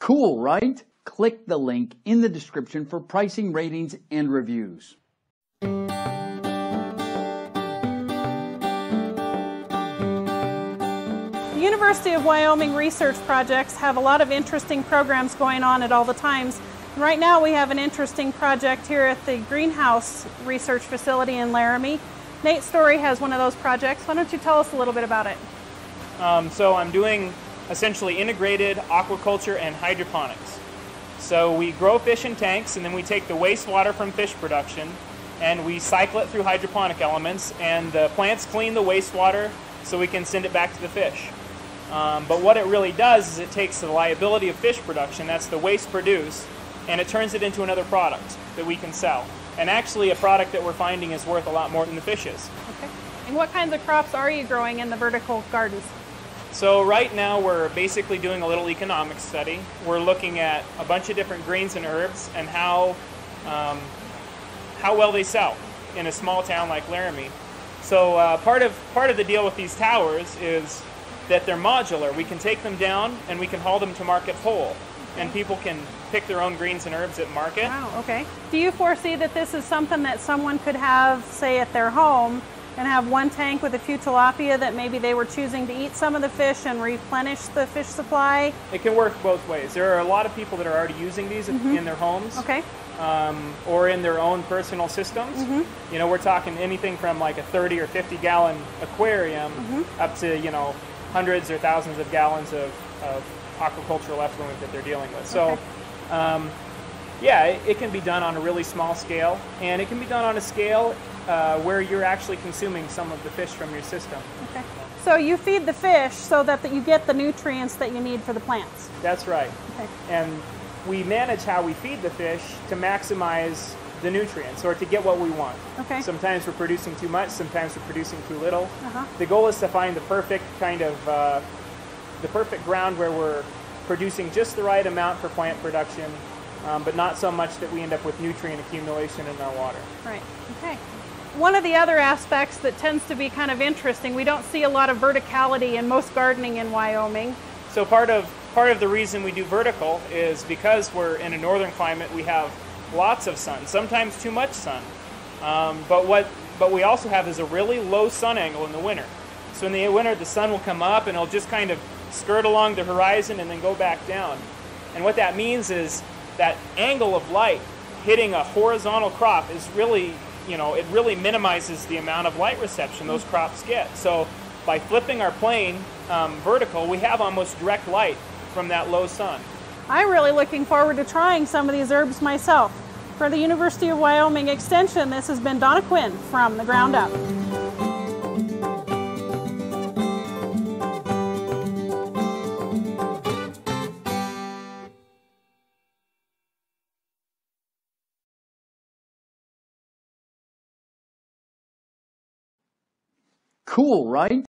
Cool, right? Click the link in the description for pricing, ratings, and reviews. The University of Wyoming research projects have a lot of interesting programs going on at all the times. Right now we have an interesting project here at the Greenhouse Research Facility in Laramie. Nate Storey has one of those projects. Why don't you tell us a little bit about it? Um, so I'm doing essentially integrated aquaculture and hydroponics. So we grow fish in tanks and then we take the wastewater from fish production and we cycle it through hydroponic elements and the plants clean the wastewater so we can send it back to the fish. Um, but what it really does is it takes the liability of fish production, that's the waste produced, and it turns it into another product that we can sell. And actually a product that we're finding is worth a lot more than the fish is. Okay. And what kinds of crops are you growing in the vertical gardens? So right now we're basically doing a little economics study. We're looking at a bunch of different greens and herbs and how, um, how well they sell in a small town like Laramie. So uh, part, of, part of the deal with these towers is that they're modular. We can take them down and we can haul them to market whole. Okay. And people can pick their own greens and herbs at market. Wow, okay. Do you foresee that this is something that someone could have, say, at their home and have one tank with a few tilapia that maybe they were choosing to eat some of the fish and replenish the fish supply? It can work both ways. There are a lot of people that are already using these mm -hmm. in their homes. Okay. Um, or in their own personal systems. Mm -hmm. You know, we're talking anything from like a 30 or 50 gallon aquarium mm -hmm. up to, you know, hundreds or thousands of gallons of, of aquacultural effluent that they're dealing with. So, okay. um, yeah, it, it, can be done on a really small scale, and it can be done on a scale uh, where you're actually consuming some of the fish from your system. Okay. So you feed the fish so that you get the nutrients that you need for the plants. That's right. Okay. And we manage how we feed the fish to maximize the nutrients or to get what we want. Okay. Sometimes we're producing too much, sometimes we're producing too little. Uh-huh. The goal is to find the perfect kind of uh, the perfect ground where we're producing just the right amount for plant production, um, but not so much that we end up with nutrient accumulation in our water. Right. Okay. One of the other aspects that tends to be kind of interesting, we don't see a lot of verticality in most gardening in Wyoming. So part of part of the reason we do vertical is because we're in a northern climate, we have lots of sun, sometimes too much sun. Um, but what but we also have is a really low sun angle in the winter. So in the winter, the sun will come up and it'll just kind of skirt along the horizon and then go back down. And what that means is that angle of light hitting a horizontal crop is really, you know, it really minimizes the amount of light reception those crops get. So by flipping our plane um, vertical, we have almost direct light from that low sun. I'm really looking forward to trying some of these herbs myself. For the University of Wyoming Extension, this has been Donna Quinn from The Ground Up. Cool, right?